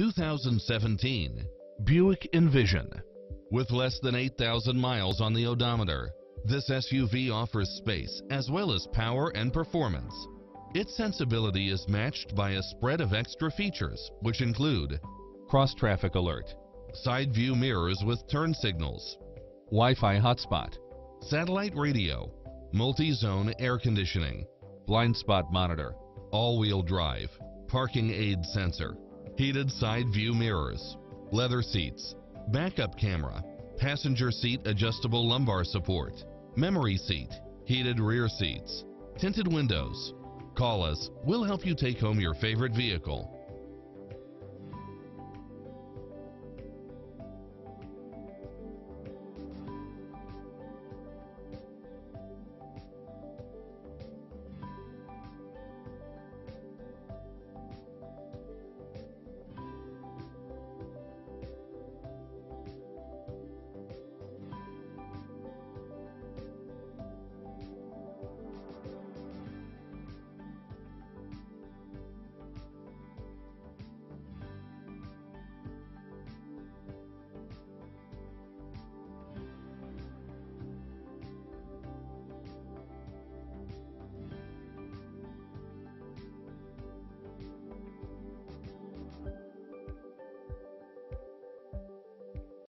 2017 Buick Envision. With less than 8,000 miles on the odometer, this SUV offers space as well as power and performance. Its sensibility is matched by a spread of extra features, which include cross traffic alert, side view mirrors with turn signals, Wi-Fi hotspot, satellite radio, multi-zone air conditioning, blind spot monitor, all-wheel drive, parking aid sensor, heated side view mirrors, leather seats, backup camera, passenger seat adjustable lumbar support, memory seat, heated rear seats, tinted windows. Call us, we'll help you take home your favorite vehicle.